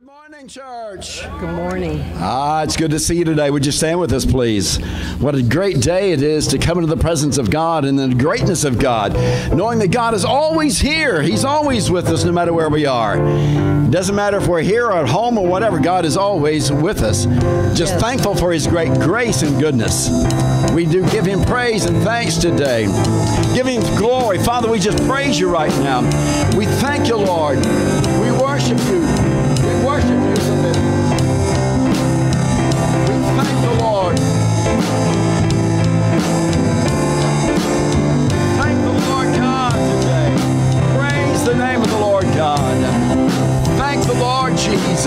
Good morning, church. Good morning. Ah, it's good to see you today. Would you stand with us, please? What a great day it is to come into the presence of God and the greatness of God, knowing that God is always here. He's always with us, no matter where we are. It doesn't matter if we're here or at home or whatever, God is always with us. Just Yes. thankful for His great grace and goodness. We do give Him praise and thanks today. Give Him glory. Father, we just praise you right now. We thank you, Lord. We worship you.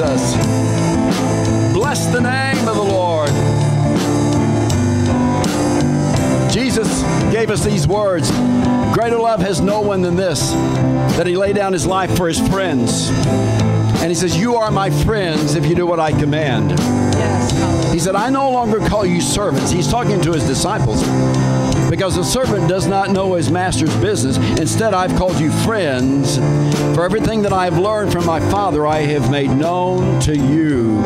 Jesus. Bless the name of the Lord. Jesus gave us these words Greater love has no one than this, that he laid down his life for his friends. And he says, You are my friends if you do what I command. Yes. He said, I no longer call you servants. He's talking to his disciples because a servant does not know his master's business. Instead, I've called you friends. For everything that I have learned from my Father, I have made known to you.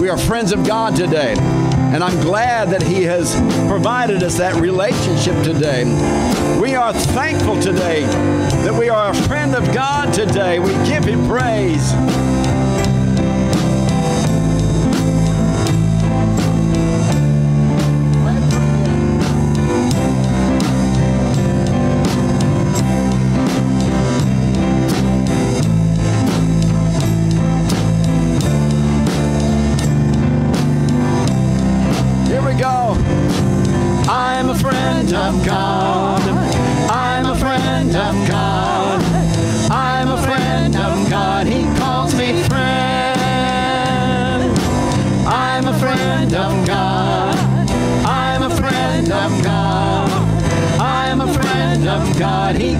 We are friends of God today. And I'm glad that He has provided us that relationship today. We are thankful today that we are a friend of God today. We give Him praise. God. He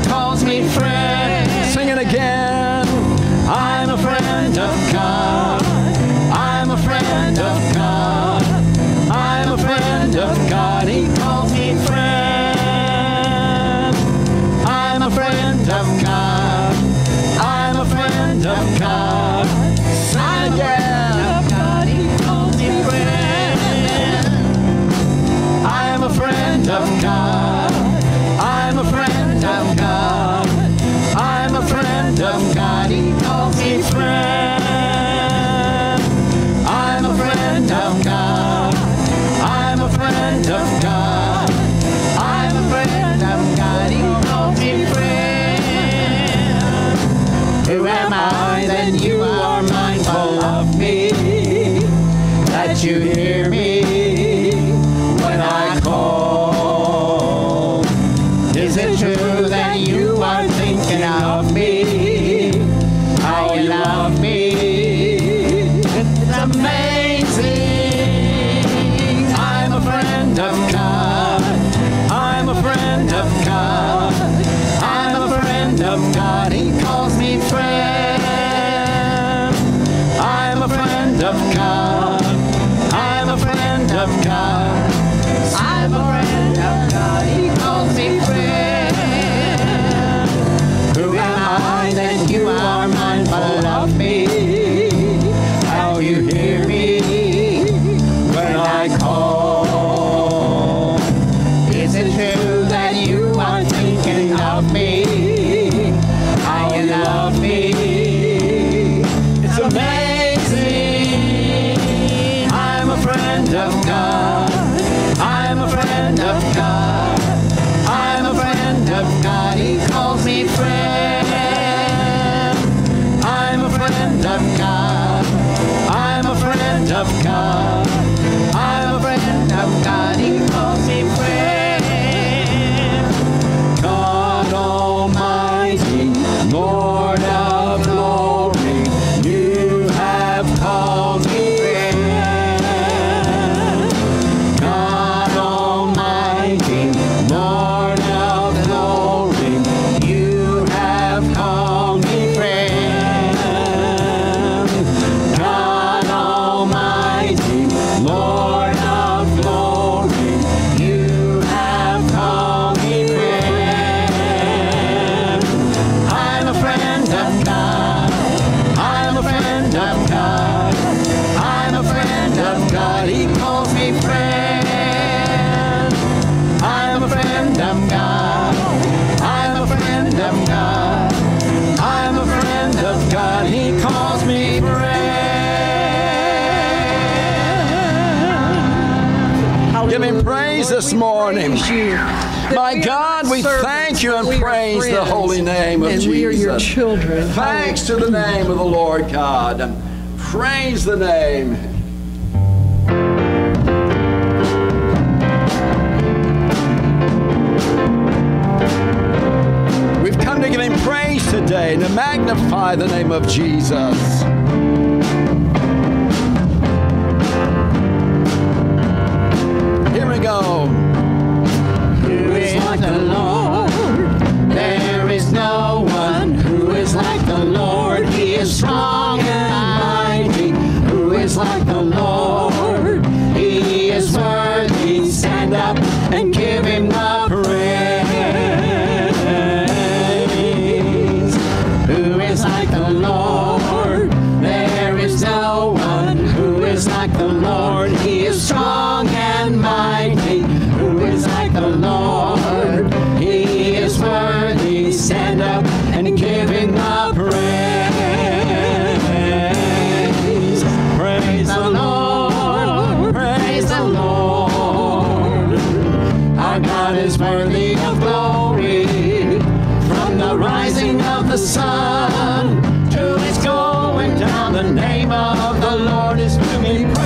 the sun to its going down, the name of the Lord is to be praised.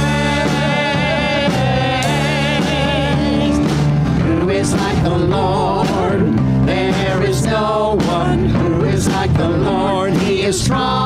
Who is like the Lord? There is no one who is like the Lord. He is strong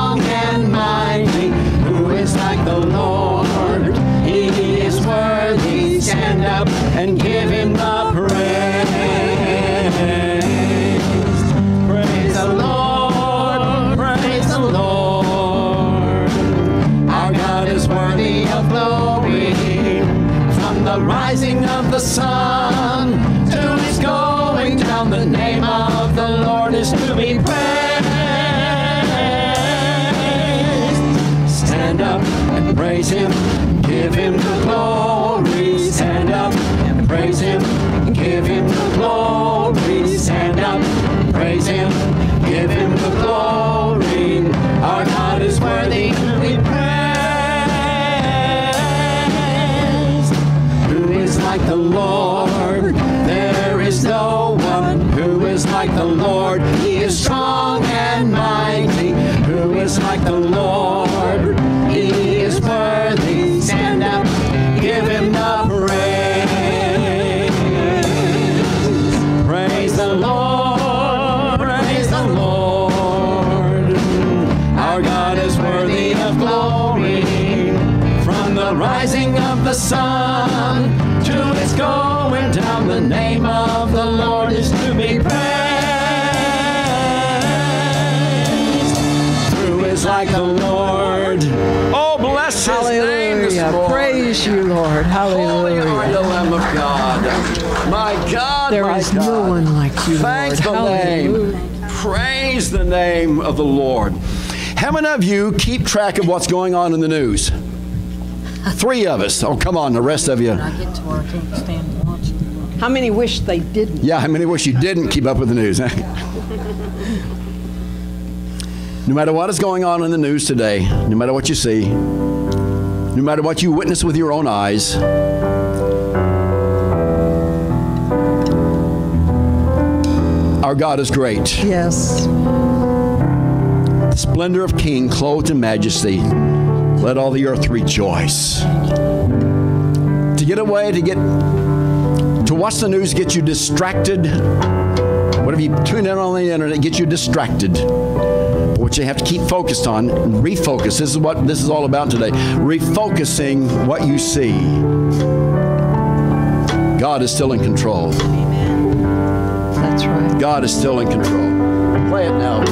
sun to its going down, the name of the Lord is to be praised. Through Who is like the Lord? Oh, bless his name this Hallelujah. morning. Praise you, Lord. Holy are Hallelujah. Lamb of God. My God, There my is God. no one like you, Thank Lord. the Hallelujah. name. Praise the name of the Lord. How many of you keep track of what's going on in the news? Three of us. Oh, come on, the rest of you. I get to where I can't stand watching. How many wish they didn't? Yeah, how many wish you didn't keep up with the news? no matter what is going on in the news today, no matter what you see, no matter what you witness with your own eyes, our God is great. Yes. The splendor of King, clothed in majesty. Let all the earth rejoice. To get away, to get to watch the news get you distracted. Whatever you tune in on the internet, get you distracted. But what you have to keep focused on, refocus. This is what this is all about today. Refocusing what you see. God is still in control. Amen. That's right. God is still in control. Play it now,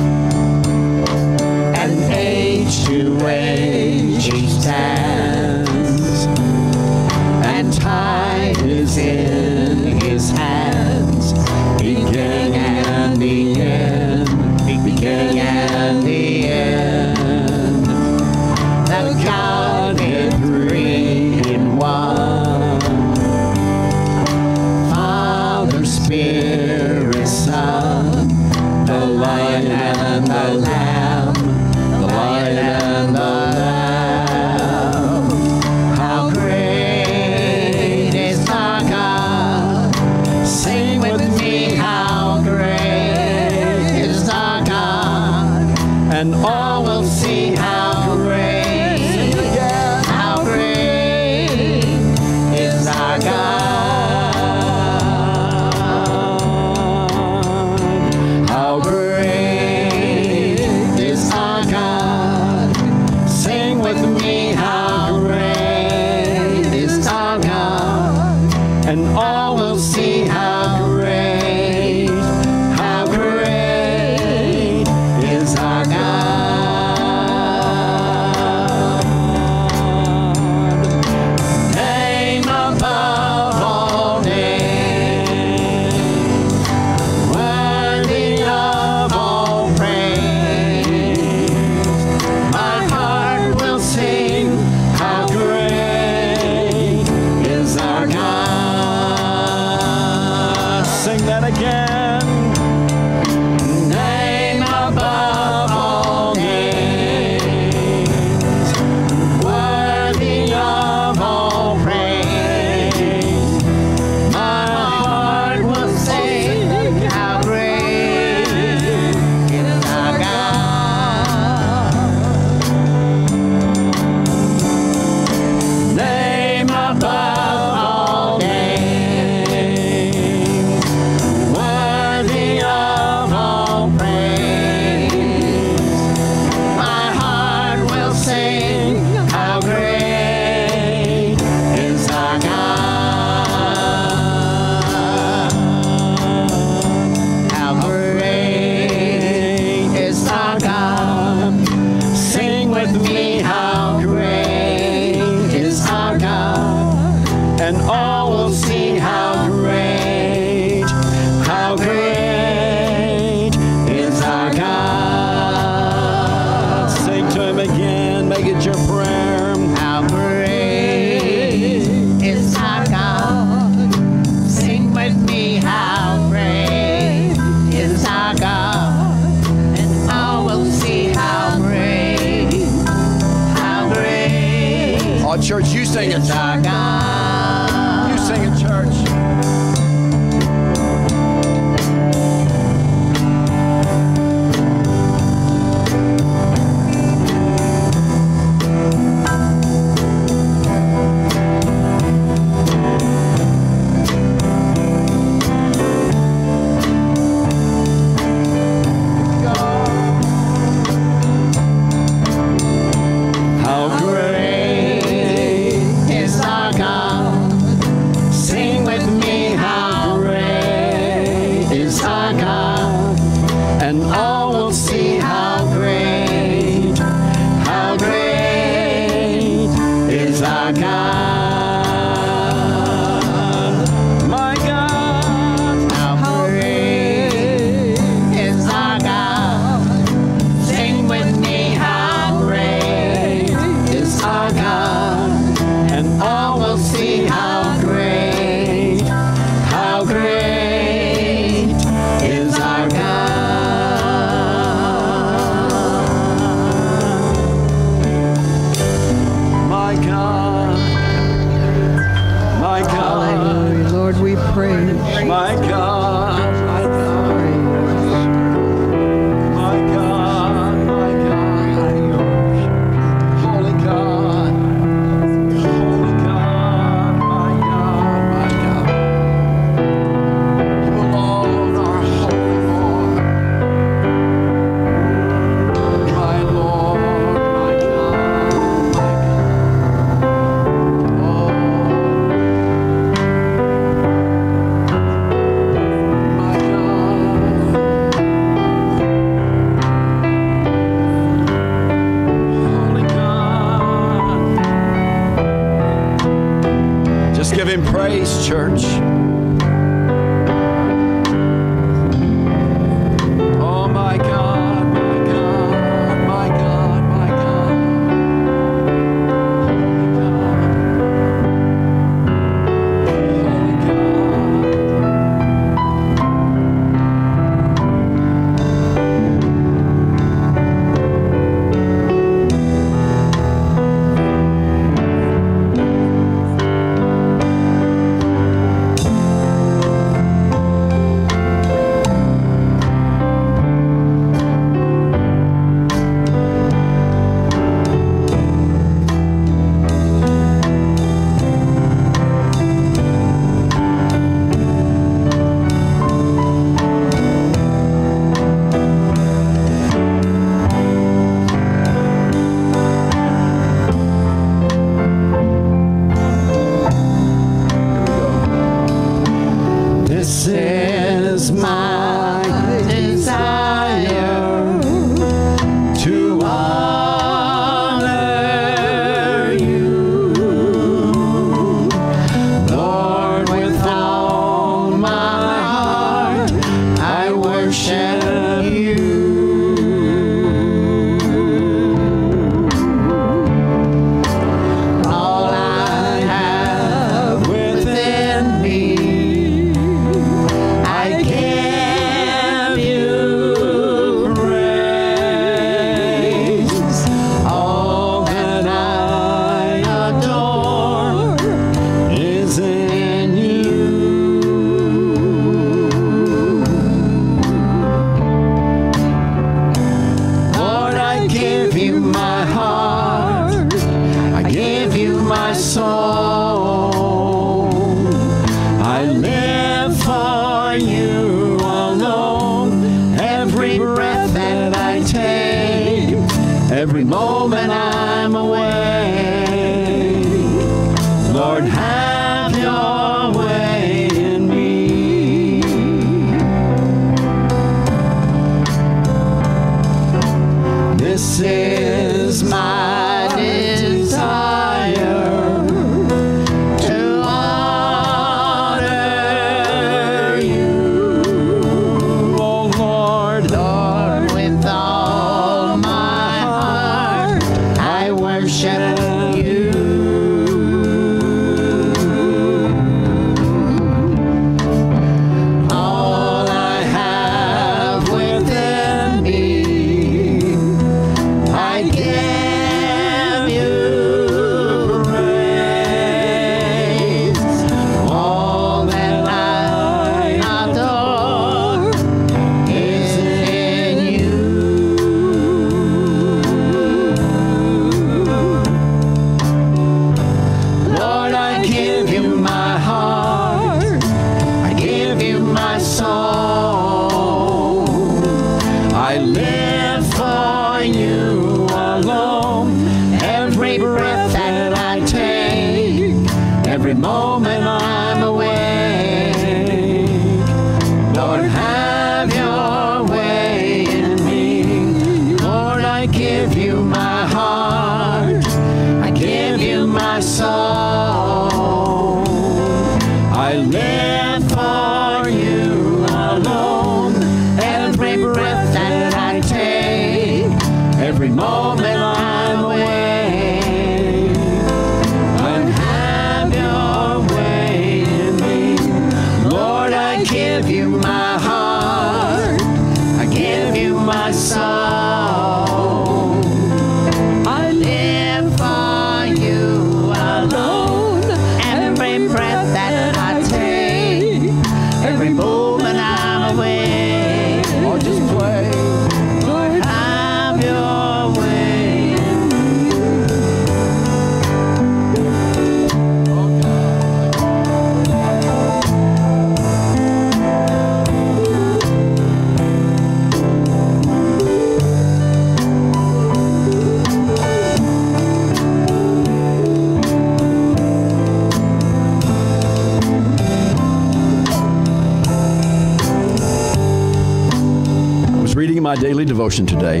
devotion today,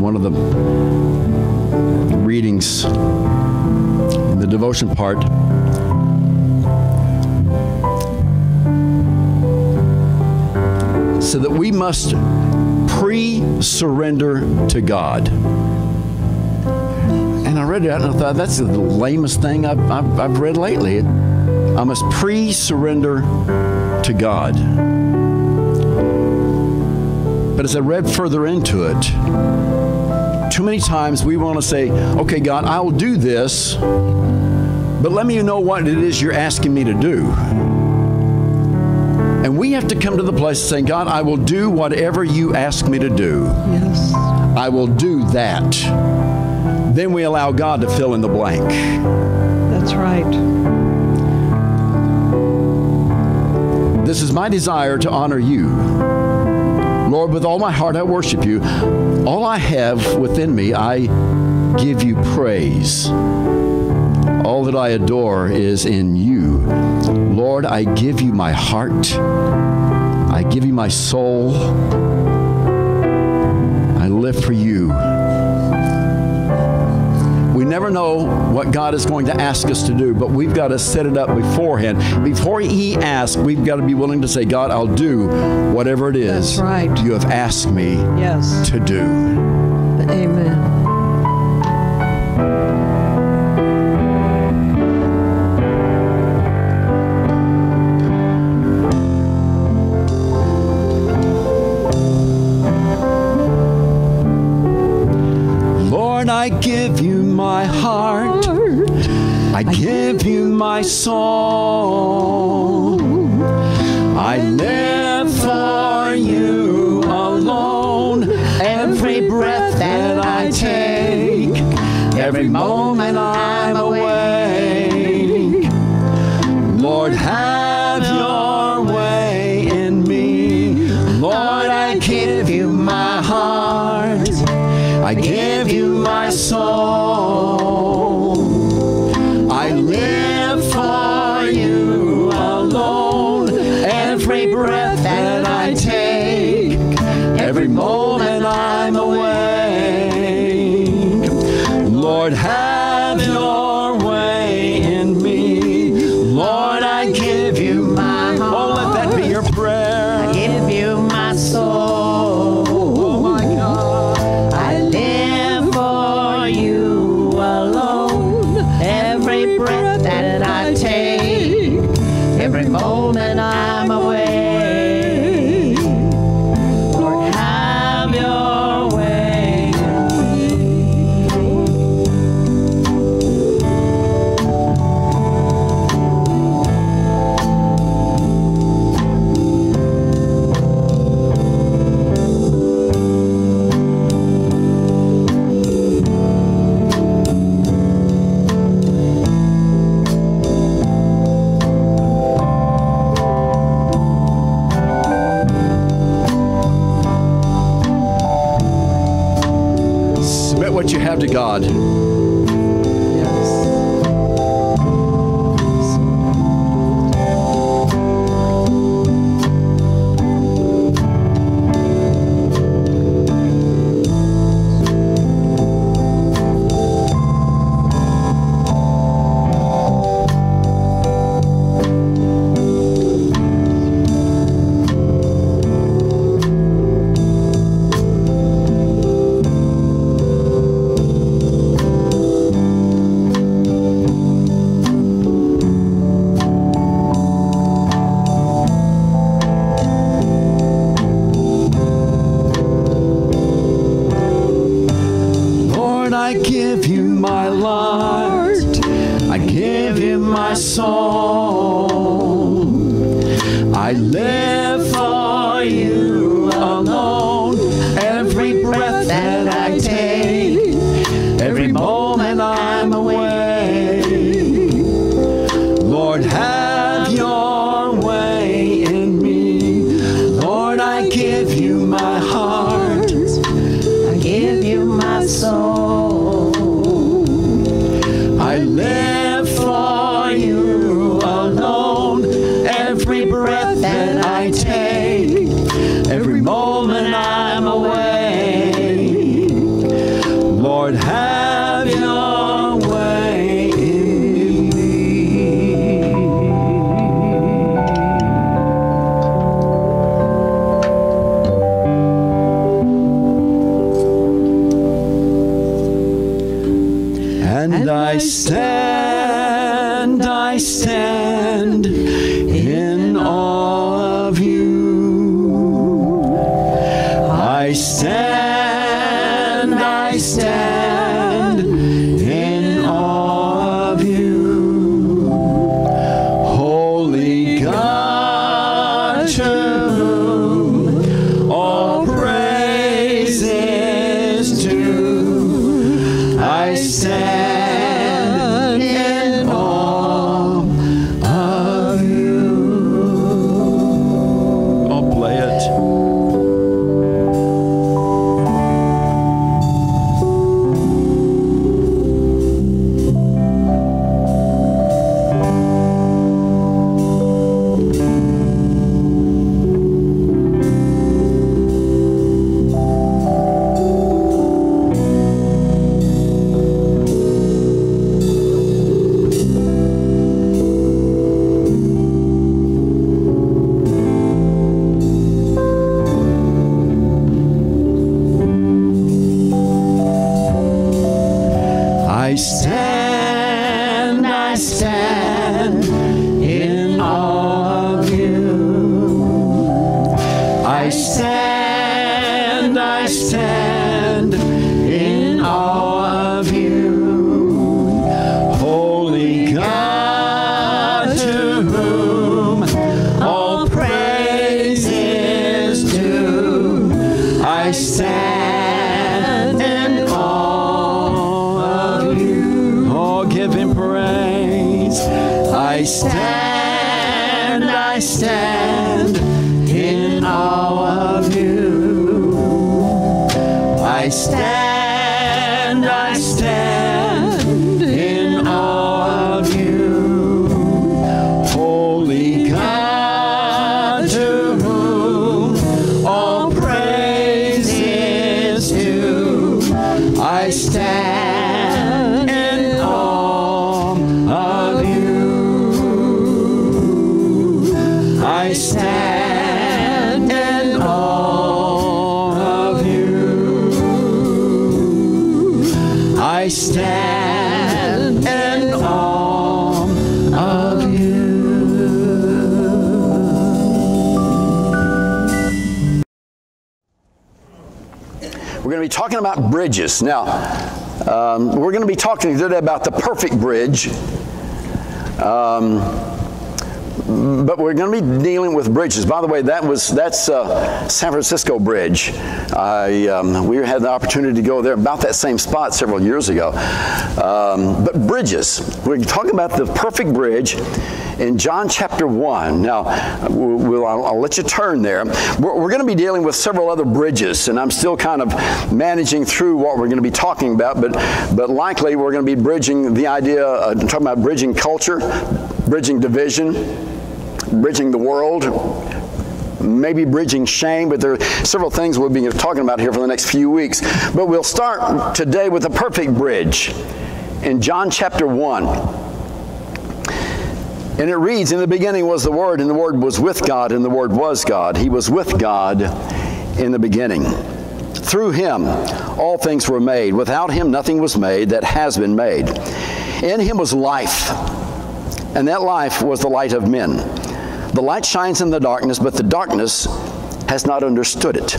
one of the readings in the devotion part, said that we must pre surrender to God. And I read it and I thought, that's the lamest thing I've, I've, I've read lately. I must pre surrender to God. But as I read further into it, too many times we want to say, okay, God, I'll do this, but let me know what it is you're asking me to do. And we have to come to the place of saying, God, I will do whatever you ask me to do. Yes. I will do that. Then we allow God to fill in the blank. That's right. This is my desire to honor you. Lord, with all my heart I worship you. All I have within me, I give you praise. All that I adore is in you. Lord, I give you my heart. I give you my soul. I live for you. We never know what God is going to ask us to do, but we've got to set it up beforehand. Before He asks, we've got to be willing to say, God, I'll do whatever it is That's right. you have asked me Yes. to do. Amen. I take, every moment I'm bridges. Now, um, we're going to be talking today about the perfect bridge. Um, but we're going to be dealing with bridges. By the way, that was that's uh, San Francisco Bridge. I, um, we had the opportunity to go there about that same spot several years ago. Um, but bridges, we're talking about the perfect bridge in John chapter one. Now, we'll, we'll- I'll, I'll let you turn there. We're, we're going to be dealing with several other bridges, and I'm still kind of managing through what we're going to be talking about. But but likely we're going to be bridging the idea, uh, talking about bridging culture, bridging division bridging the world, maybe bridging shame, but there are several things we'll be talking about here for the next few weeks. But we'll start today with a perfect bridge in John chapter 1. And it reads, In the beginning was the Word, and the Word was with God, and the Word was God. He was with God in the beginning. Through him all things were made. Without him nothing was made that has been made. In him was life, and that life was the light of men. The light shines in the darkness, but the darkness has not understood it.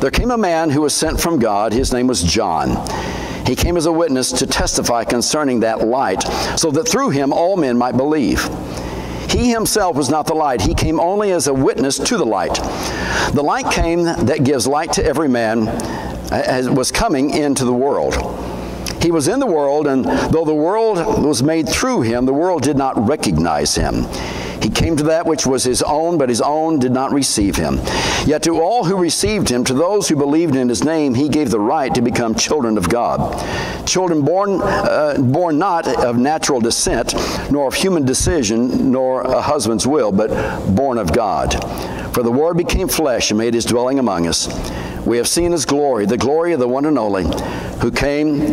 There came a man who was sent from God. His name was John. He came as a witness to testify concerning that light, so that through him all men might believe. He himself was not the light, he came only as a witness to the light. The light came that gives light to every man, uh, as was coming into the world. He was in the world, and though the world was made through him, the world did not recognize him. He came to that which was his own, but his own did not receive him. Yet to all who received him, to those who believed in his name, he gave the right to become children of God. Children born, uh, born not of natural descent, nor of human decision, nor a husband's will, but born of God. For the Word became flesh and made his dwelling among us. We have seen his glory, the glory of the one and only, who came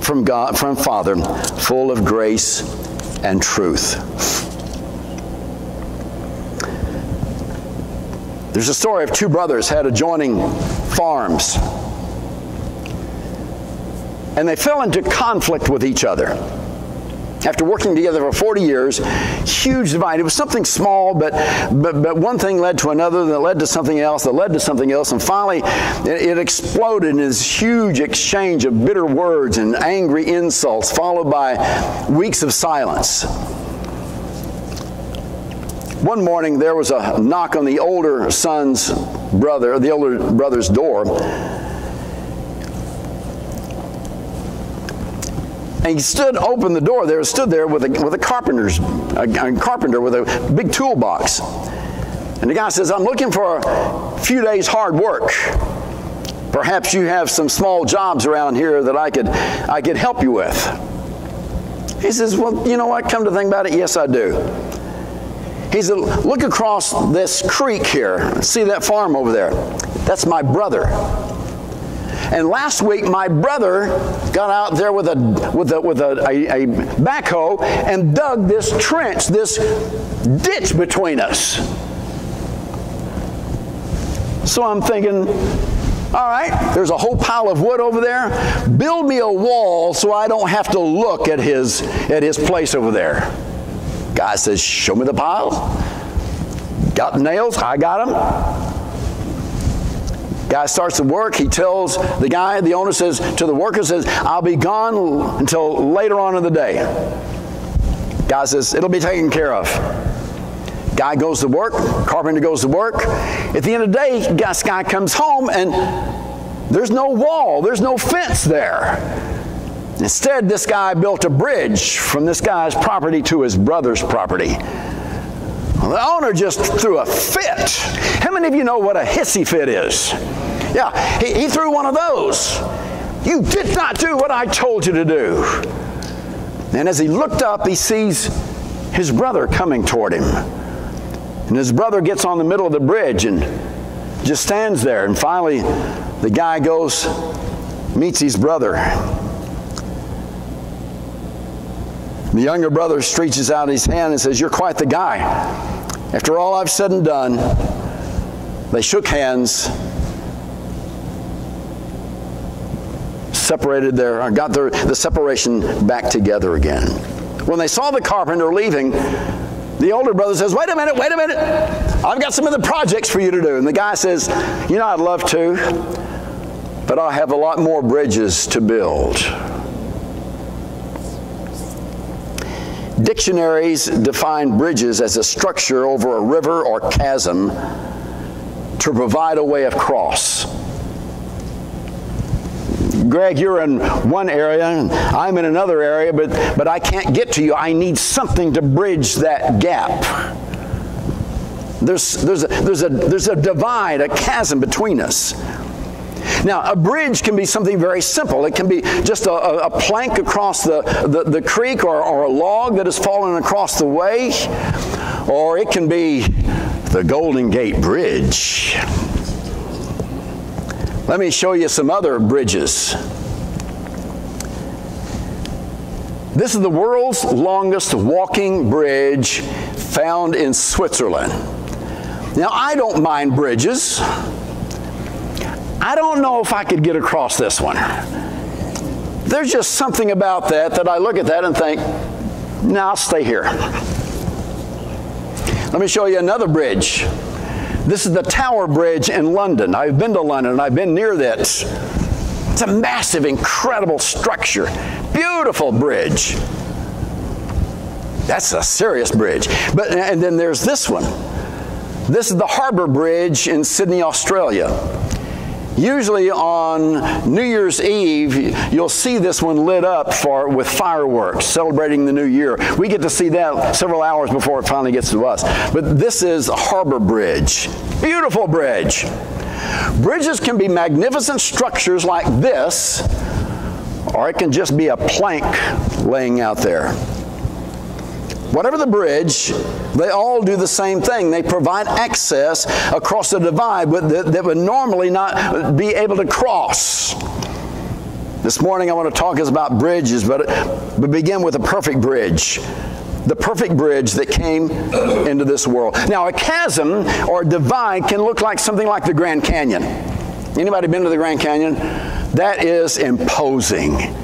from God, from Father, full of grace and truth. There's a story of two brothers had adjoining farms. And they fell into conflict with each other. after working together for 40 years, huge divide. It was something small, but, but, but one thing led to another, that led to something else, that led to something else, and finally it, it exploded in this huge exchange of bitter words and angry insults, followed by weeks of silence. One morning there was a knock on the older son's brother, the older brother's door. And he stood, opened the door there, stood there with a, with a carpenter's, a, a carpenter with a big toolbox. And the guy says, I'm looking for a few days hard work. Perhaps you have some small jobs around here that I could, I could help you with. He says, Well, you know what? Come to think about it, yes, I do. He said, Look across this creek here. See that farm over there? That's my brother. And last week, my brother got out there with a with a with a, a, a backhoe and dug this trench, this ditch between us. So I'm thinking, all right, there's a whole pile of wood over there. Build me a wall so I don't have to look at his at his place over there. Guy says, show me the pile. Got the nails, I got them. Guy starts to work. He tells the guy, the owner says to the worker, says, I'll be gone until later on in the day. Guy says, it'll be taken care of. Guy goes to work, carpenter goes to work. At the end of the day, this guy comes home and there's no wall, there's no fence there. Instead, this guy built a bridge from this guy's property to his brother's property. Well, the owner just threw a fit. How many of you know what a hissy fit is? Yeah, he, he threw one of those. You did not do what I told you to do. And as he looked up, he sees his brother coming toward him. And his brother gets on the middle of the bridge and just stands there. And finally, the guy goes, meets his brother. The younger brother stretches out his hand and says, You're quite the guy. After all I've said and done, they shook hands, separated their, uh, got their, the separation back together again. When they saw the carpenter leaving, the older brother says, Wait a minute, wait a minute. I've got some of the projects for you to do. And the guy says, You know, I'd love to, but I have a lot more bridges to build. Dictionaries define bridges as a structure over a river or chasm to provide a way of cross. Greg, you're in one area, and I'm in another area, but, but I can't get to you. I need something to bridge that gap. There's, there's, a, there's, a, there's a divide, a chasm between us. Now, a bridge can be something very simple. It can be just a, a plank across the, the, the creek or, or a log that has fallen across the way, or it can be the Golden Gate Bridge. Let me show you some other bridges. This is the world's longest walking bridge found in Switzerland. Now, I don't mind bridges. I don't know if I could get across this one. There's just something about that that I look at that and think, no, nah, I'll stay here. Let me show you another bridge. This is the Tower Bridge in London. I've been to London, and I've been near this. It's a massive, incredible structure. Beautiful bridge. That's a serious bridge. But and then there's this one. This is the Harbour Bridge in Sydney, Australia. Usually on New Year's Eve, you'll see this one lit up for with fireworks, celebrating the new year. We get to see that several hours before it finally gets to us. But this is Harbour Bridge. Beautiful bridge. Bridges can be magnificent structures like this, or it can just be a plank laying out there. Whatever the bridge, they all do the same thing. They provide access across a divide that would normally not be able to cross. This morning I want to talk is about bridges, but, but begin with a perfect bridge. The perfect bridge that came into this world. Now, a chasm or a divide can look like something like the Grand Canyon. Anybody been to the Grand Canyon? That is imposing.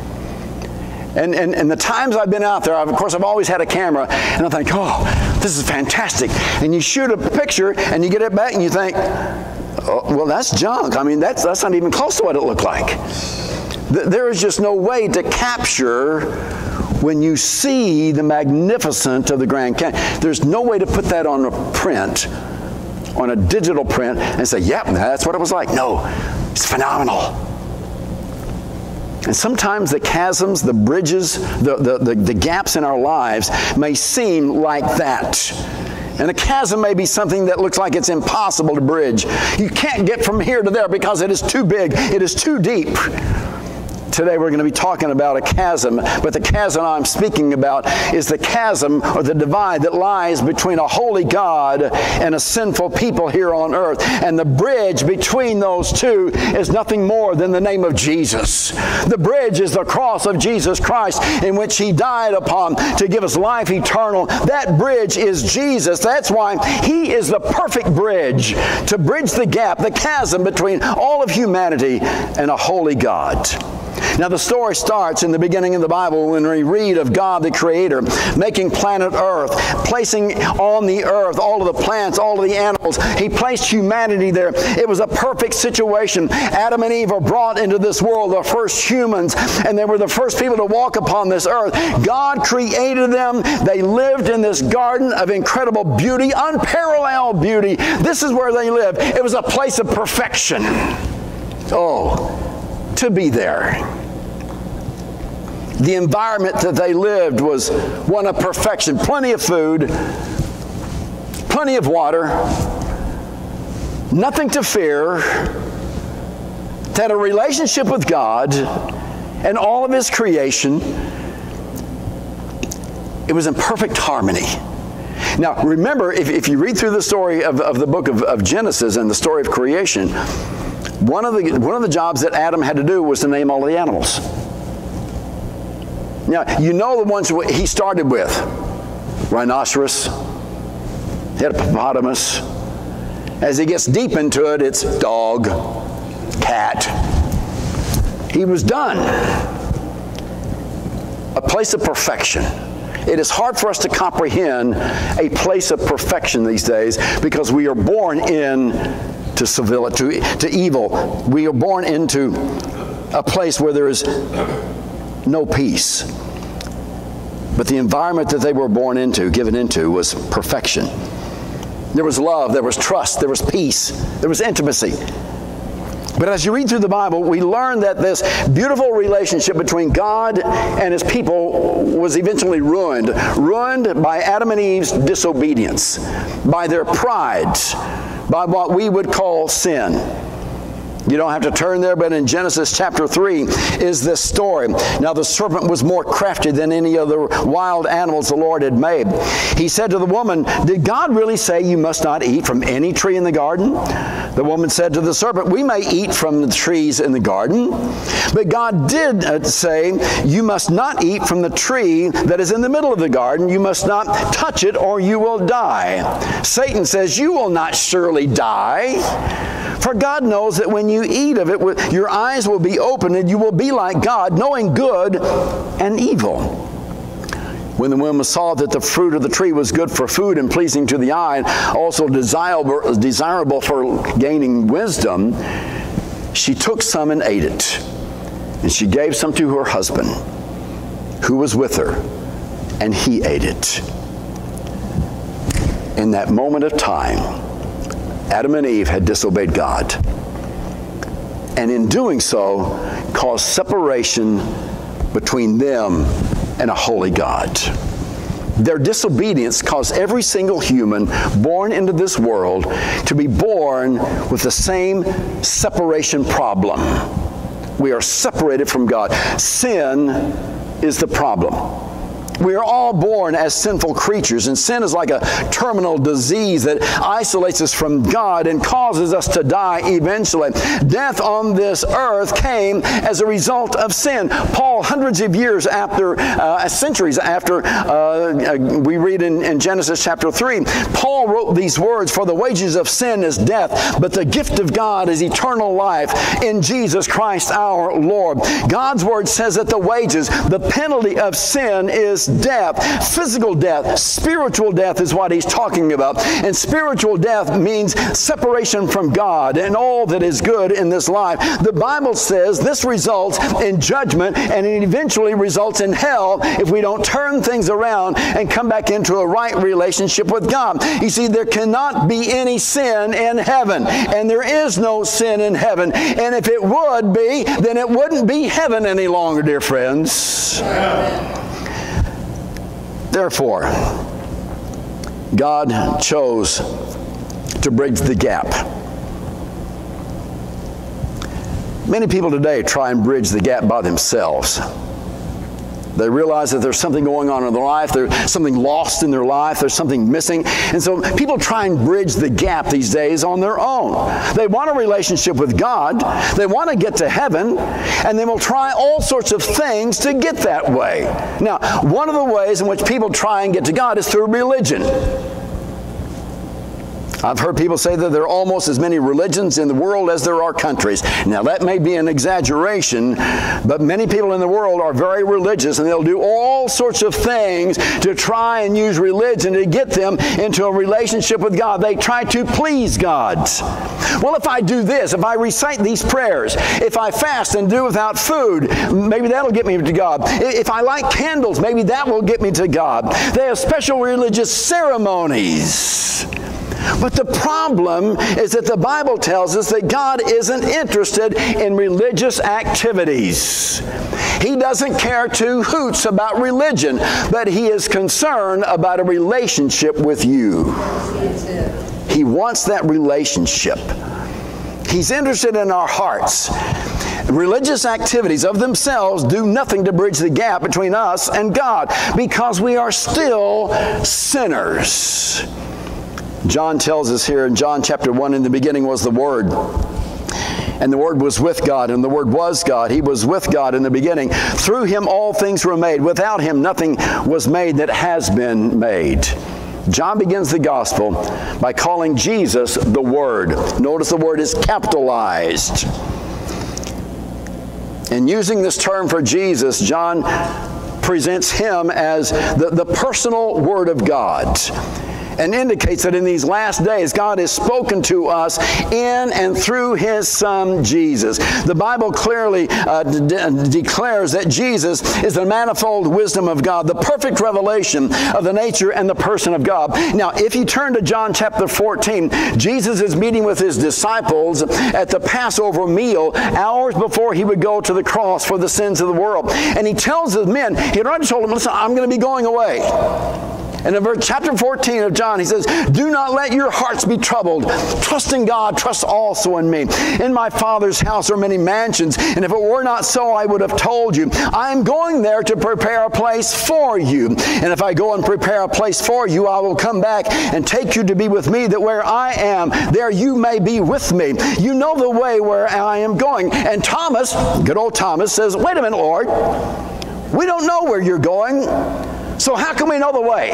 And, and, and the times I've been out there, I've, of course, I've always had a camera, and I think, oh, this is fantastic. And you shoot a picture, and you get it back, and you think, oh, well, that's junk. I mean, that's, that's not even close to what it looked like. There is just no way to capture when you see the magnificence of the Grand Canyon. There's no way to put that on a print, on a digital print, and say, yep, that's what it was like. No, it's phenomenal. And sometimes the chasms, the bridges, the, the, the, the, gaps in our lives may seem like that. And a chasm may be something that looks like it's impossible to bridge. You can't get from here to there because it is too big, it is too deep. Today we're going to be talking about a chasm, but the chasm I'm speaking about is the chasm or the divide that lies between a holy God and a sinful people here on earth. And the bridge between those two is nothing more than the name of Jesus. The bridge is the cross of Jesus Christ in which he died upon to give us life eternal. That bridge is Jesus. That's why he is the perfect bridge to bridge the gap, the chasm between all of humanity and a holy God. Now, the story starts in the beginning of the Bible when we read of God the Creator making planet Earth, placing on the earth all of the plants, all of the animals. He placed humanity there. It was a perfect situation. Adam and Eve were brought into this world, the first humans, and they were the first people to walk upon this earth. God created them. They lived in this garden of incredible beauty, unparalleled beauty. This is where they lived. It was a place of perfection. Oh, to be there. The environment that they lived was one of perfection plenty of food, plenty of water, nothing to fear, They had a relationship with God and all of His creation, it was in perfect harmony. Now, remember, if, if you read through the story of, of the book of, of Genesis and the story of creation, one of, the, one of the jobs that Adam had to do was to name all the animals. Now, you know the ones he started with rhinoceros, hippopotamus. As he gets deep into it, it's dog, cat. He was done. A place of perfection. It is hard for us to comprehend a place of perfection these days because we are born in to civility, to, to evil. We are born into a place where there is no peace. But the environment that they were born into, given into, was perfection. There was love, there was trust, there was peace, there was intimacy. But as you read through the Bible, we learn that this beautiful relationship between God and his people was eventually ruined. Ruined by Adam and Eve's disobedience, by their pride, by what we would call sin. You don't have to turn there, but in Genesis chapter 3 is this story. Now the serpent was more crafty than any other wild animals the Lord had made. He said to the woman, Did God really say you must not eat from any tree in the garden? The woman said to the serpent, We may eat from the trees in the garden, but God did uh, say, You must not eat from the tree that is in the middle of the garden. You must not touch it or you will die. Satan says, You will not surely die. For God knows that when you eat of it, your eyes will be opened and you will be like God, knowing good and evil. When the woman saw that the fruit of the tree was good for food and pleasing to the eye, and also desirable, desirable for gaining wisdom, she took some and ate it. And she gave some to her husband, who was with her, and he ate it. In that moment of time, Adam and Eve had disobeyed God. And in doing so, caused separation between them and a holy God. Their disobedience caused every single human born into this world to be born with the same separation problem. We are separated from God. Sin is the problem. We are all born as sinful creatures, and sin is like a terminal disease that isolates us from God and causes us to die eventually. Death on this earth came as a result of sin. Paul, hundreds of years after, uh, centuries after, uh, uh, we read in, in Genesis chapter 3, Paul wrote these words For the wages of sin is death, but the gift of God is eternal life in Jesus Christ our Lord. God's word says that the wages, the penalty of sin is death, physical death, spiritual death is what he's talking about. And spiritual death means separation from God and all that is good in this life. The Bible says this results in judgment and it eventually results in hell if we don't turn things around and come back into a right relationship with God. You see, there cannot be any sin in heaven, and there is no sin in heaven. And if it would be, then it wouldn't be heaven any longer, dear friends. Therefore, God chose to bridge the gap. Many people today try and bridge the gap by themselves. They realize that there's something going on in their life, there's something lost in their life, there's something missing. And so people try and bridge the gap these days on their own. They want a relationship with God, they want to get to heaven, and they will try all sorts of things to get that way. Now, one of the ways in which people try and get to God is through religion. I've heard people say that there are almost as many religions in the world as there are countries. Now, that may be an exaggeration, but many people in the world are very religious and they'll do all sorts of things to try and use religion to get them into a relationship with God. They try to please God. Well, if I do this, if I recite these prayers, if I fast and do without food, maybe that'll get me to God. If I light candles, maybe that will get me to God. They have special religious ceremonies. But the problem is that the Bible tells us that God isn't interested in religious activities. He doesn't care two hoots about religion, but He is concerned about a relationship with you. He wants that relationship. He's interested in our hearts. Religious activities of themselves do nothing to bridge the gap between us and God because we are still sinners. John tells us here in John chapter 1 in the beginning was the Word. And the Word was with God, and the Word was God. He was with God in the beginning. Through Him all things were made. Without Him nothing was made that has been made. John begins the gospel by calling Jesus the Word. Notice the word is capitalized. And using this term for Jesus, John presents him as the, the personal Word of God and indicates that in these last days, God has spoken to us in and through His Son, Jesus. The Bible clearly uh, de declares that Jesus is the manifold wisdom of God, the perfect revelation of the nature and the person of God. Now, if you turn to John chapter 14, Jesus is meeting with His disciples at the Passover meal hours before He would go to the cross for the sins of the world. And He tells the men, He had already told them, listen, I'm going to be going away. And in verse, chapter 14 of John, he says, Do not let your hearts be troubled. Trust in God, trust also in me. In my Father's house are many mansions, and if it were not so, I would have told you. I am going there to prepare a place for you. And if I go and prepare a place for you, I will come back and take you to be with me, that where I am, there you may be with me. You know the way where I am going. And Thomas, good old Thomas, says, Wait a minute, Lord. We don't know where you're going. So how can we know the way?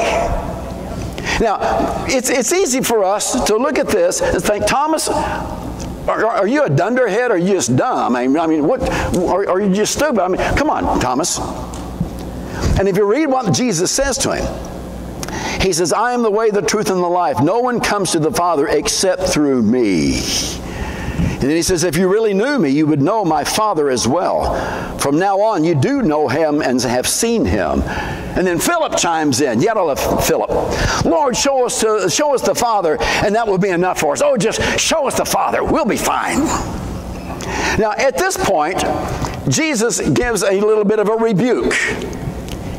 Now, it's, it's easy for us to look at this and think, Thomas, are, are you a dunderhead or are you just dumb? I mean, I mean what, are, are you just stupid? I mean, come on, Thomas. And if you read what Jesus says to him, he says, I am the way, the truth, and the life. No one comes to the Father except through me. And then he says, If you really knew me, you would know my Father as well. From now on, you do know him and have seen him. And then Philip chimes in. Gotta Philip. Lord, show us, to, show us the Father, and that will be enough for us. Oh, just show us the Father. We'll be fine. Now, at this point, Jesus gives a little bit of a rebuke.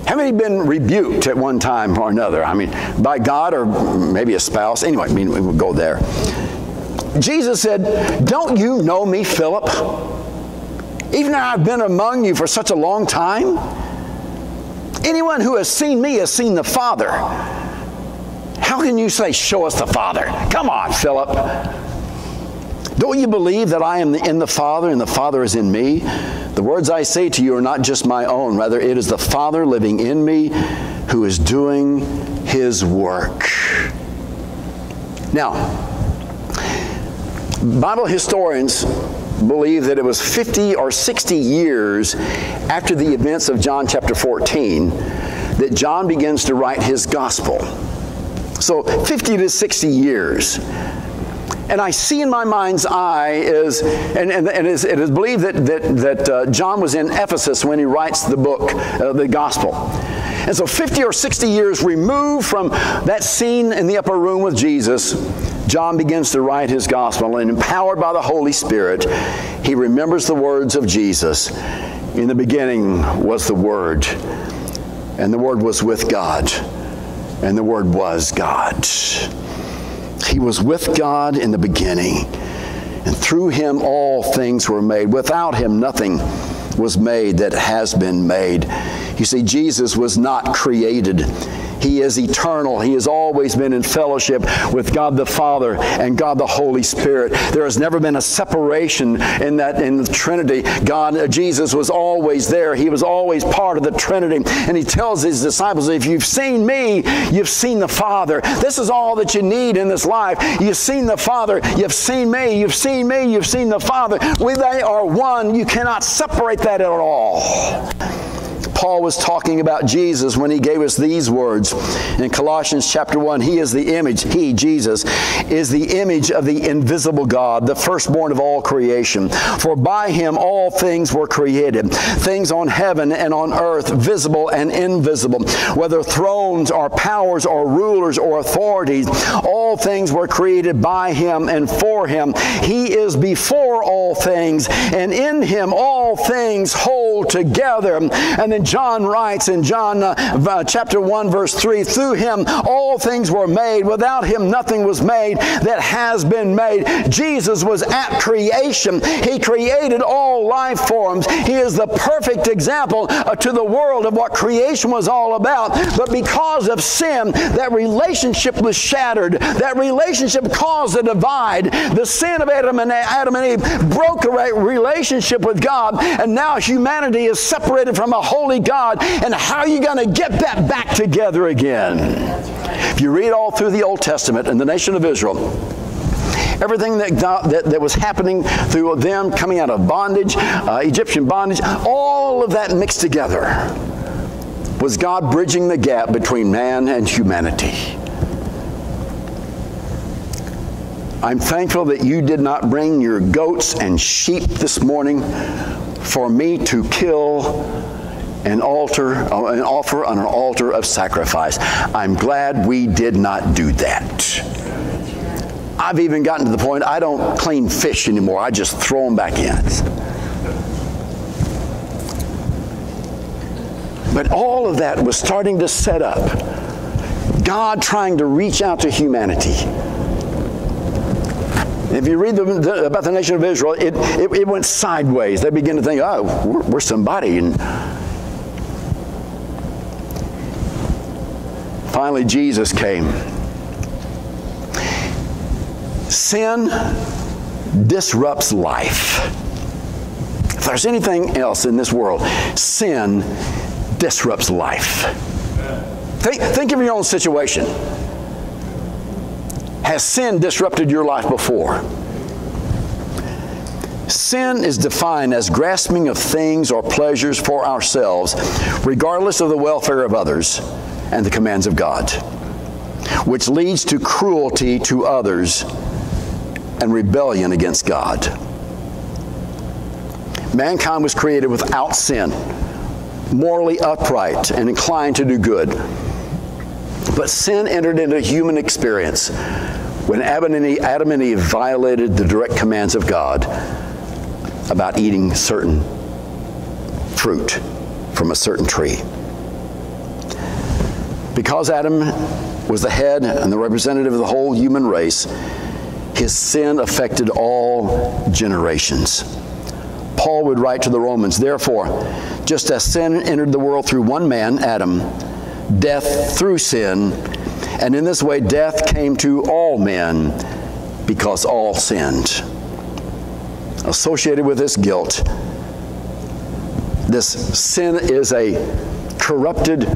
Have you been rebuked at one time or another? I mean, by God or maybe a spouse. Anyway, I mean, we will go there. Jesus said, Don't you know me, Philip? Even though I've been among you for such a long time? Anyone who has seen me has seen the Father. How can you say, Show us the Father? Come on, Philip. Don't you believe that I am in the Father and the Father is in me? The words I say to you are not just my own, rather, it is the Father living in me who is doing his work. Now, Bible historians believe that it was 50 or 60 years after the events of John chapter 14 that John begins to write his gospel. So 50 to 60 years. And I see in my mind's eye is, and, and, and it is believed that, that, that uh, John was in Ephesus when he writes the book, uh, the gospel. And so 50 or 60 years removed from that scene in the upper room with Jesus, John begins to write his gospel, and empowered by the Holy Spirit, he remembers the words of Jesus. In the beginning was the Word, and the Word was with God, and the Word was God. He was with God in the beginning, and through him all things were made. Without him, nothing was made that has been made. You see, Jesus was not created. He is eternal. He has always been in fellowship with God the Father and God the Holy Spirit. There has never been a separation in that in the Trinity. God, uh, Jesus was always there. He was always part of the Trinity. And he tells his disciples, if you've seen me, you've seen the Father. This is all that you need in this life. You've seen the Father. You've seen me. You've seen me. You've seen the Father. We, they are one. You cannot separate that at all. Paul was talking about Jesus when he gave us these words in Colossians chapter 1. He is the image, he, Jesus, is the image of the invisible God, the firstborn of all creation. For by him all things were created, things on heaven and on earth, visible and invisible, whether thrones or powers or rulers or authorities, all things were created by him and for him. He is before all things, and in him all things hold together. And then John writes in John uh, chapter 1, verse 3 Through him all things were made. Without him nothing was made that has been made. Jesus was at creation. He created all life forms. He is the perfect example uh, to the world of what creation was all about. But because of sin, that relationship was shattered. That relationship caused a divide. The sin of Adam and, Adam and Eve broke a relationship with God, and now humanity is separated from a holy God, and how are you going to get that back together again? If you read all through the Old Testament and the nation of Israel, everything that, that, that, was happening through them coming out of bondage, uh, Egyptian bondage, all of that mixed together was God bridging the gap between man and humanity. I'm thankful that you did not bring your goats and sheep this morning for me to kill an altar, uh, an offer on an altar of sacrifice. I'm glad we did not do that. I've even gotten to the point I don't clean fish anymore. I just throw them back in. But all of that was starting to set up God trying to reach out to humanity. If you read the, about the nation of Israel, it, it, it, went sideways. They begin to think, oh, we're, we're somebody. And Finally, Jesus came. Sin disrupts life. If there's anything else in this world, sin disrupts life. Think, think of your own situation. Has sin disrupted your life before? Sin is defined as grasping of things or pleasures for ourselves, regardless of the welfare of others and the commands of God, which leads to cruelty to others and rebellion against God. Mankind was created without sin, morally upright and inclined to do good. But sin entered into human experience when Adam and, Eve, violated the direct commands of God about eating certain fruit from a certain tree. Because Adam was the head and the representative of the whole human race, his sin affected all generations. Paul would write to the Romans, therefore, just as sin entered the world through one man, Adam, death through sin, and in this way death came to all men because all sinned. Associated with this guilt, this sin is a corrupted,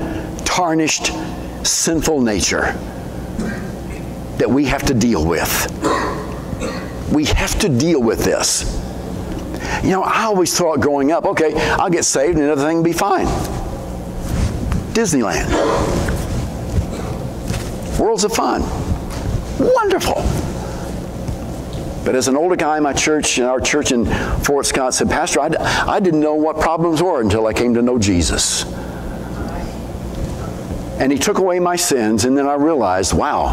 tarnished, sinful nature that we have to deal with. We have to deal with this. You know, I always thought growing up, okay, I'll get saved and everything will be fine. Disneyland. Worlds of fun. Wonderful. But as an older guy in my church, in our church in Fort Scott, said, Pastor, I, I didn't know what problems were until I came to know Jesus. And he took away my sins, and then I realized, wow,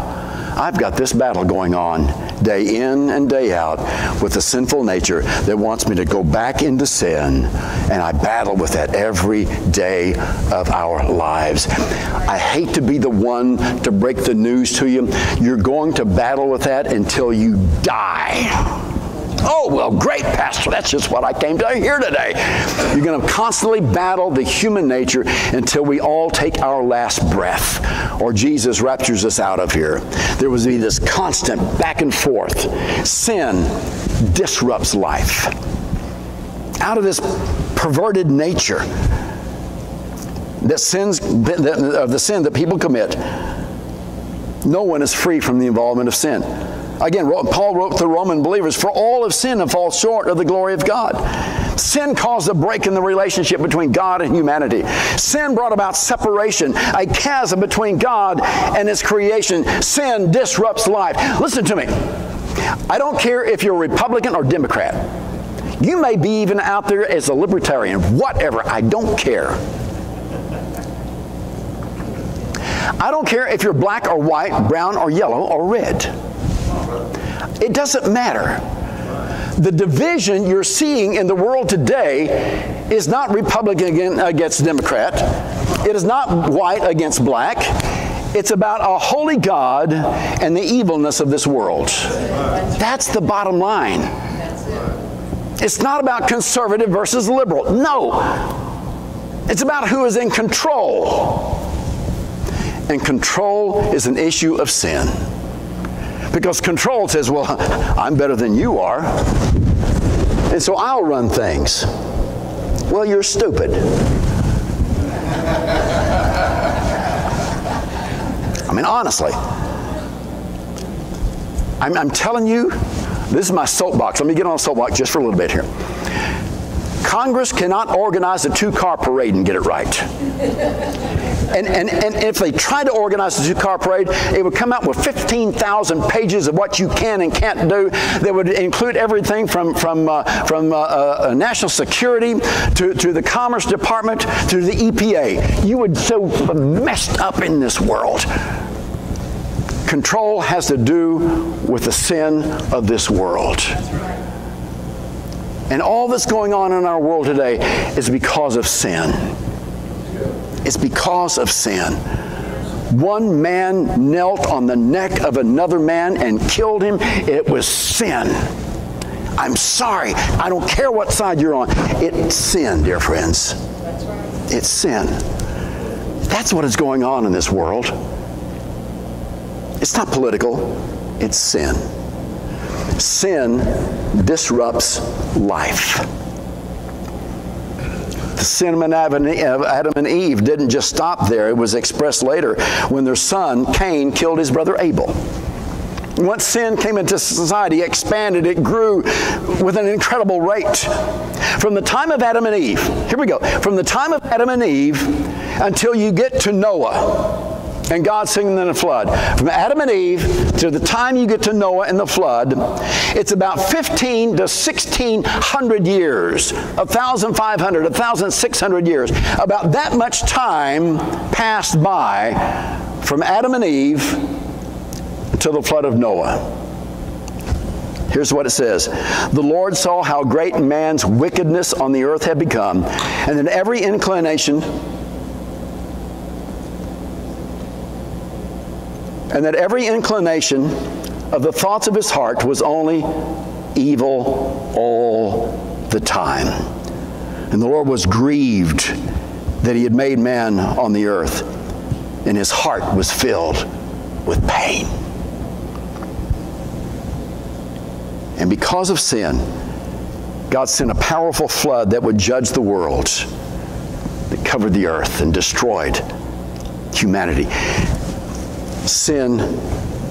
I've got this battle going on day in and day out with a sinful nature that wants me to go back into sin, and I battle with that every day of our lives. I hate to be the one to break the news to you. You're going to battle with that until you die. Oh, well, great, Pastor. That's just what I came to hear today. You're going to constantly battle the human nature until we all take our last breath or Jesus raptures us out of here. There will be this constant back and forth. Sin disrupts life. Out of this perverted nature that sins, of the sin that people commit, no one is free from the involvement of sin. Again, Paul wrote to the Roman believers, For all have sinned and fall short of the glory of God. Sin caused a break in the relationship between God and humanity. Sin brought about separation, a chasm between God and His creation. Sin disrupts life. Listen to me. I don't care if you're Republican or Democrat. You may be even out there as a libertarian, whatever, I don't care. I don't care if you're black or white, brown or yellow or red. It doesn't matter. The division you're seeing in the world today is not Republican against Democrat. It is not white against black. It's about a holy God and the evilness of this world. That's the bottom line. It's not about conservative versus liberal. No. It's about who is in control. And control is an issue of sin. Because control says, well, I'm better than you are. And so I'll run things. Well, you're stupid. I mean, honestly. I'm, I'm, telling you, this is my soapbox. Let me get on a soapbox just for a little bit here. Congress cannot organize a two car parade and get it right. And, and, and if they tried to organize a two car parade, it would come out with 15,000 pages of what you can and can't do that would include everything from, from, uh, from uh, uh, uh national security to, to the Commerce Department to the EPA. You would so messed up in this world. Control has to do with the sin of this world. And all that's going on in our world today is because of sin. It's because of sin. One man knelt on the neck of another man and killed him. It was sin. I'm sorry. I don't care what side you're on. It's sin, dear friends. It's sin. That's what is going on in this world. It's not political, it's sin sin disrupts life. Sin of uh, Adam and Eve didn't just stop there. It was expressed later when their son, Cain, killed his brother Abel. Once sin came into society, expanded, it grew with an incredible rate. From the time of Adam and Eve, here we go, from the time of Adam and Eve until you get to Noah, and God singing in the flood. From Adam and Eve to the time you get to Noah and the flood, it's about 15 to 1600 years, 1,500, 1,600 years. About that much time passed by from Adam and Eve to the flood of Noah. Here's what it says The Lord saw how great man's wickedness on the earth had become, and that every inclination and that every inclination of the thoughts of his heart was only evil all the time. And the Lord was grieved that he had made man on the earth, and his heart was filled with pain. And because of sin, God sent a powerful flood that would judge the world, that covered the earth and destroyed humanity. Sin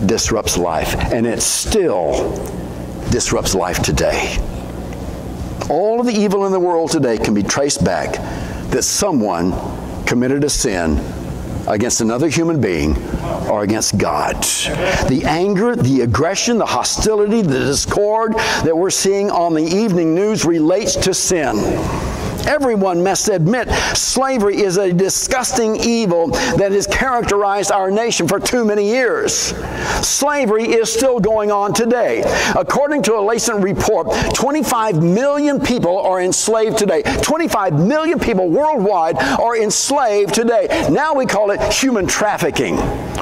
disrupts life, and it still disrupts life today. All of the evil in the world today can be traced back that someone committed a sin against another human being or against God. The anger, the aggression, the hostility, the discord that we're seeing on the evening news relates to sin. Everyone must admit slavery is a disgusting evil that has characterized our nation for too many years. Slavery is still going on today. According to a recent report, 25 million people are enslaved today. 25 million people worldwide are enslaved today. Now we call it human trafficking.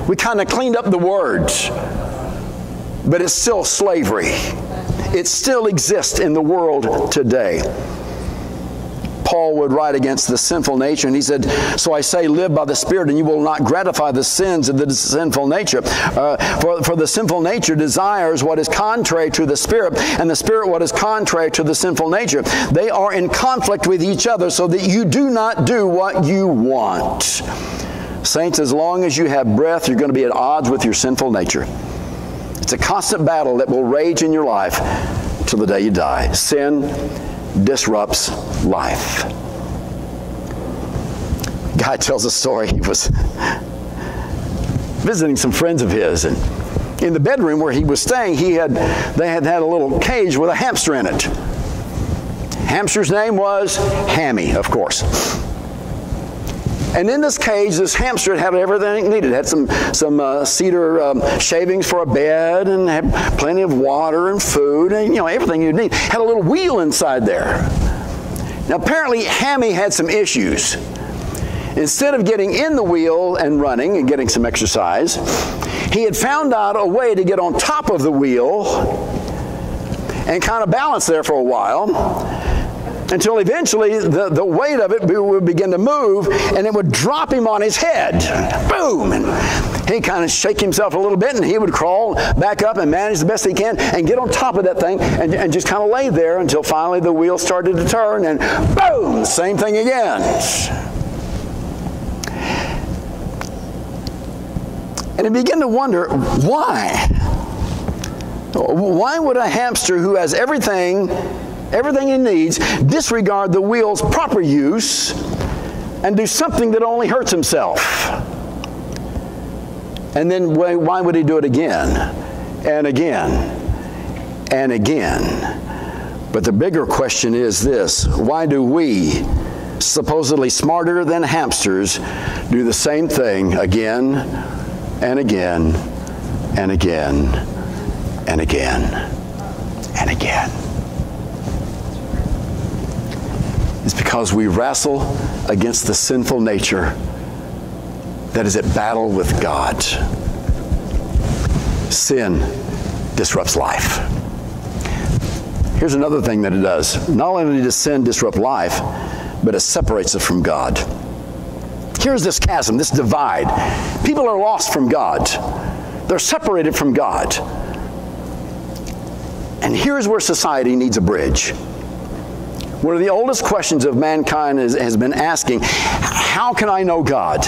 We kind of cleaned up the words, but it's still slavery. It still exists in the world today. Paul would write against the sinful nature. And he said, So I say, live by the Spirit, and you will not gratify the sins of the sinful nature. Uh, for, for the sinful nature desires what is contrary to the Spirit, and the Spirit what is contrary to the sinful nature. They are in conflict with each other, so that you do not do what you want. Saints, as long as you have breath, you're going to be at odds with your sinful nature. It's a constant battle that will rage in your life till the day you die. Sin disrupts life. Guy tells a story. He was visiting some friends of his, and in the bedroom where he was staying, he had they had had a little cage with a hamster in it. Hamster's name was Hammy, of course. And in this cage, this hamster had everything it needed. It had some, some uh, cedar um, shavings for a bed and had plenty of water and food and, you know, everything you'd need. Had a little wheel inside there. Now, apparently, Hammy had some issues. Instead of getting in the wheel and running and getting some exercise, he had found out a way to get on top of the wheel and kind of balance there for a while until eventually the, the weight of it would begin to move and it would drop him on his head. Boom! And he kind of shake himself a little bit and he would crawl back up and manage the best he can and get on top of that thing and, and just kind of lay there until finally the wheel started to turn and boom! Same thing again. And he began to wonder why? Why would a hamster who has everything everything he needs, disregard the wheel's proper use, and do something that only hurts himself. And then why would he do it again and again and again? But the bigger question is this why do we, supposedly smarter than hamsters, do the same thing again and again and again and again and again? Is because we wrestle against the sinful nature that is at battle with God. Sin disrupts life. Here's another thing that it does. Not only does sin disrupt life, but it separates us from God. Here's this chasm, this divide. People are lost from God. They're separated from God. And here's where society needs a bridge. One of the oldest questions of mankind is, has been asking, how can I know God?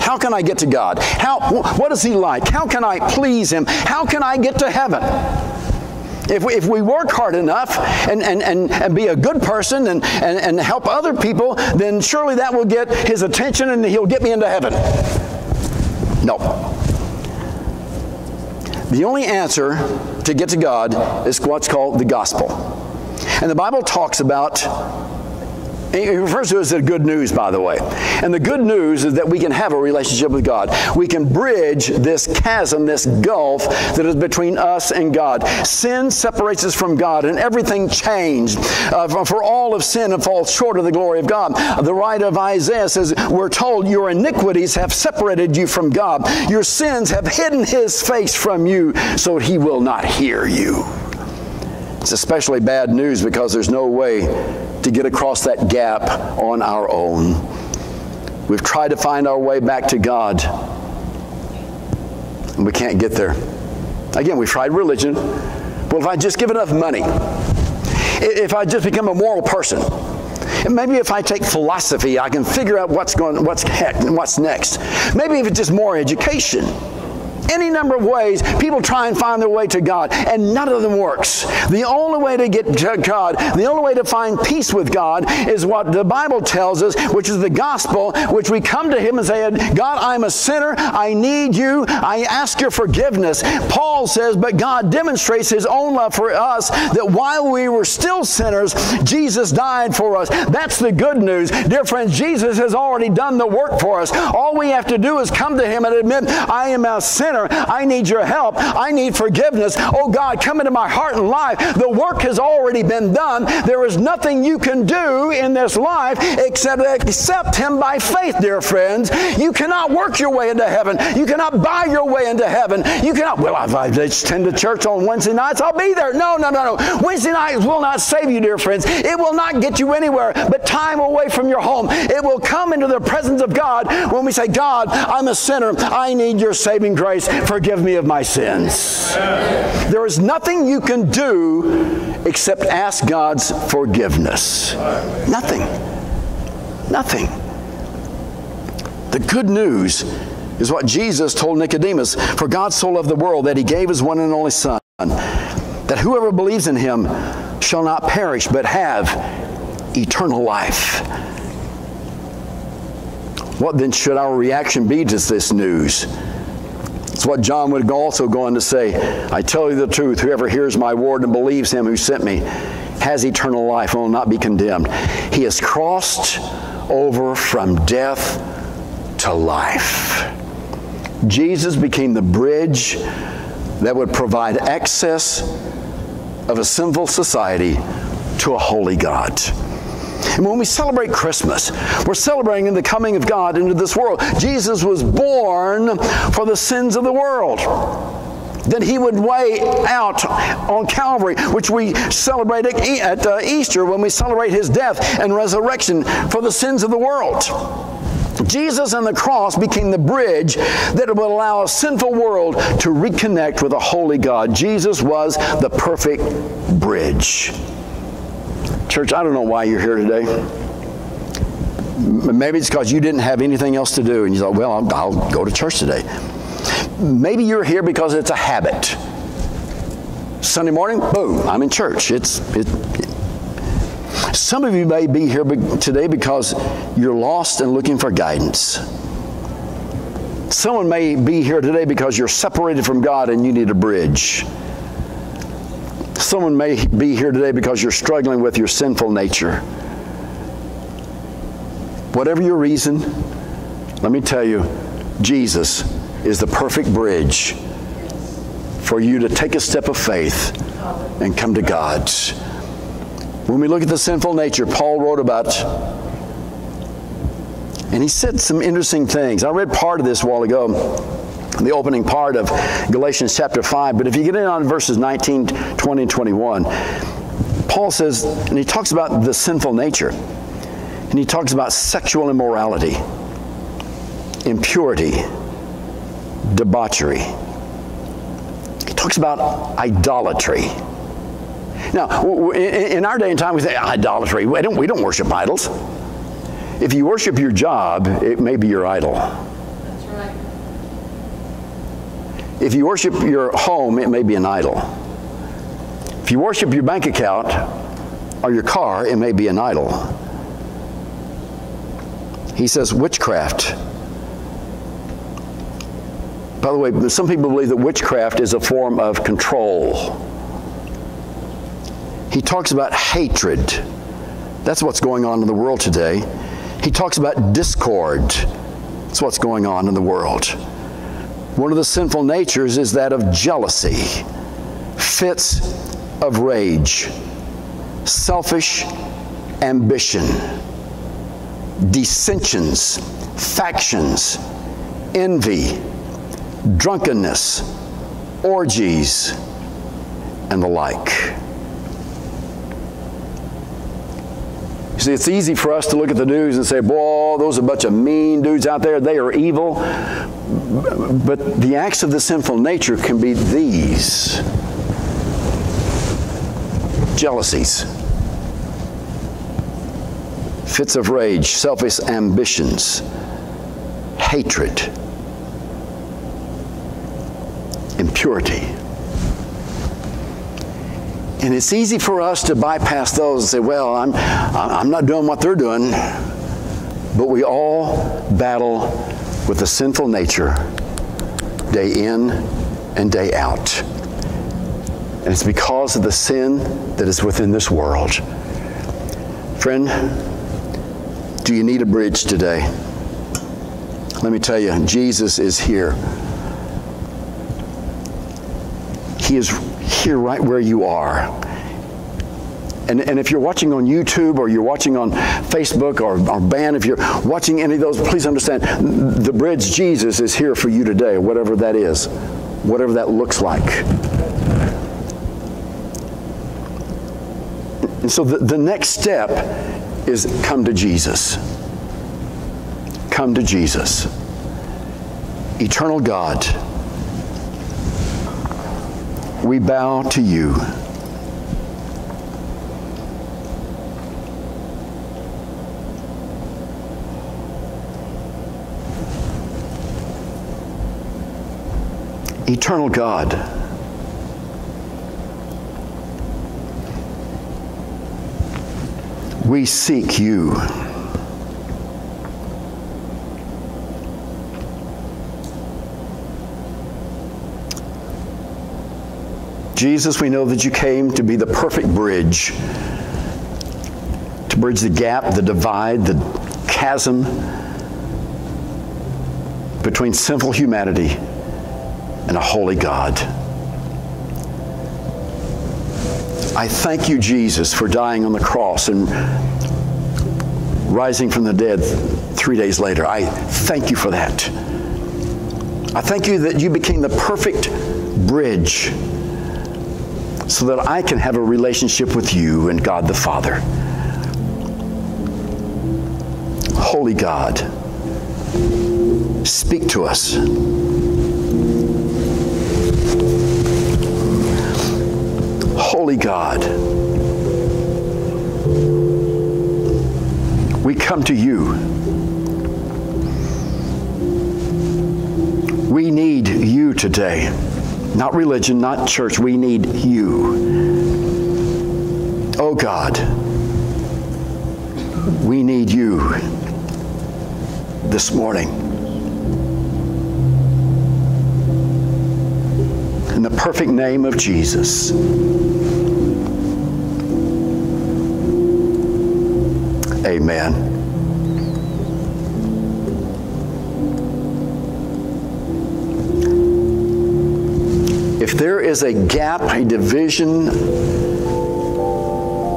How can I get to God? How, what is He like? How can I please Him? How can I get to heaven? If we, if we work hard enough and, and, and, and be a good person and, and, and help other people, then surely that will get His attention and He'll get me into heaven. No. The only answer to get to God is what's called the gospel. And the Bible talks about he refers to it as the good news, by the way. And the good news is that we can have a relationship with God. We can bridge this chasm, this gulf that is between us and God. Sin separates us from God, and everything changed. Uh, for all of sin and falls short of the glory of God. The writer of Isaiah says, We're told your iniquities have separated you from God. Your sins have hidden his face from you, so he will not hear you. It's especially bad news because there's no way to get across that gap on our own. We've tried to find our way back to God, and we can't get there. Again, we've tried religion. Well, if I just give enough money, if I just become a moral person, and maybe if I take philosophy, I can figure out what's going, what's heck, what's next. Maybe if it's just more education any number of ways people try and find their way to God, and none of them works. The only way to get to God, the only way to find peace with God is what the Bible tells us, which is the gospel, which we come to Him and say, God, I'm a sinner. I need you. I ask your forgiveness. Paul says, but God demonstrates His own love for us that while we were still sinners, Jesus died for us. That's the good news. Dear friends, Jesus has already done the work for us. All we have to do is come to Him and admit, I am a sinner sinner. I need your help. I need forgiveness. Oh God, come into my heart and life. The work has already been done. There is nothing you can do in this life except accept Him by faith, dear friends. You cannot work your way into heaven. You cannot buy your way into heaven. You cannot, well, if I attend to church on Wednesday nights, I'll be there. No, no, no, no. Wednesday nights will not save you, dear friends. It will not get you anywhere but time away from your home. It will come into the presence of God when we say, God, I'm a sinner. I need your saving grace forgive me of my sins. There is nothing you can do except ask God's forgiveness. Nothing. Nothing. The good news is what Jesus told Nicodemus For God so loved the world that he gave his one and only Son, that whoever believes in him shall not perish but have eternal life. What then should our reaction be to this news? It's what John would also go on to say I tell you the truth, whoever hears my word and believes him who sent me has eternal life and will not be condemned. He has crossed over from death to life. Jesus became the bridge that would provide access of a sinful society to a holy God. And when we celebrate Christmas, we're celebrating the coming of God into this world. Jesus was born for the sins of the world that he would weigh out on Calvary, which we celebrate at uh, Easter when we celebrate his death and resurrection for the sins of the world. Jesus and the cross became the bridge that would allow a sinful world to reconnect with a holy God. Jesus was the perfect bridge. Church, I don't know why you're here today. Maybe it's because you didn't have anything else to do and you thought, well, I'll, I'll go to church today. Maybe you're here because it's a habit. Sunday morning, boom, I'm in church. It's, it, it. Some of you may be here today because you're lost and looking for guidance. Someone may be here today because you're separated from God and you need a bridge. Someone may be here today because you're struggling with your sinful nature. Whatever your reason, let me tell you, Jesus is the perfect bridge for you to take a step of faith and come to God. When we look at the sinful nature, Paul wrote about, and he said some interesting things. I read part of this a while ago the opening part of Galatians chapter 5. But if you get in on verses 19, 20, and 21, Paul says, and he talks about the sinful nature, and he talks about sexual immorality, impurity, debauchery. He talks about idolatry. Now, in our day and time, we say idolatry. We don't, we don't worship idols. If you worship your job, it may be your idol. If you worship your home, it may be an idol. If you worship your bank account or your car, it may be an idol. He says witchcraft. By the way, some people believe that witchcraft is a form of control. He talks about hatred. That's what's going on in the world today. He talks about discord. That's what's going on in the world. One of the sinful natures is that of jealousy, fits of rage, selfish ambition, dissensions, factions, envy, drunkenness, orgies, and the like. You see, it's easy for us to look at the news and say, boy, those are a bunch of mean dudes out there. They are evil. But the acts of the sinful nature can be these jealousies, fits of rage, selfish ambitions, hatred, impurity. And it's easy for us to bypass those and say, well, I'm, I'm not doing what they're doing. But we all battle with a sinful nature day in and day out. And it's because of the sin that is within this world. Friend, do you need a bridge today? Let me tell you, Jesus is here. He is here right where you are. And, and if you're watching on YouTube or you're watching on Facebook or, or band, if you're watching any of those, please understand the bridge Jesus is here for you today, whatever that is, whatever that looks like. And so the, the next step is come to Jesus. Come to Jesus. Eternal God, we bow to you. Eternal God, we seek you. Jesus, we know that you came to be the perfect bridge, to bridge the gap, the divide, the chasm between sinful humanity and a holy God. I thank you, Jesus, for dying on the cross and rising from the dead three days later. I thank you for that. I thank you that you became the perfect bridge so that I can have a relationship with you and God the Father. Holy God, speak to us. Holy God, we come to you. We need you today. Not religion, not church. We need you. Oh God, we need you this morning. In the perfect name of Jesus. Amen. If there is a gap, a division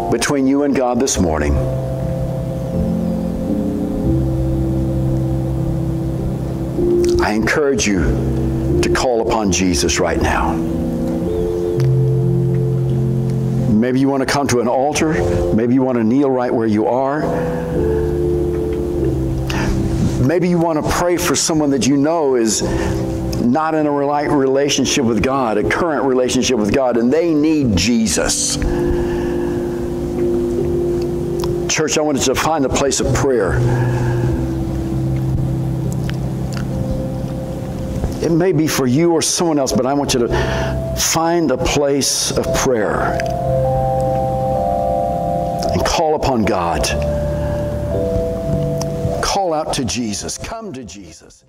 between you and God this morning, I encourage you to call upon Jesus right now. Maybe you want to come to an altar. Maybe you want to kneel right where you are. Maybe you want to pray for someone that you know is not in a relationship with God, a current relationship with God, and they need Jesus. Church, I wanted to find a place of prayer. It may be for you or someone else, but I want you to find a place of prayer call upon God. Call out to Jesus. Come to Jesus.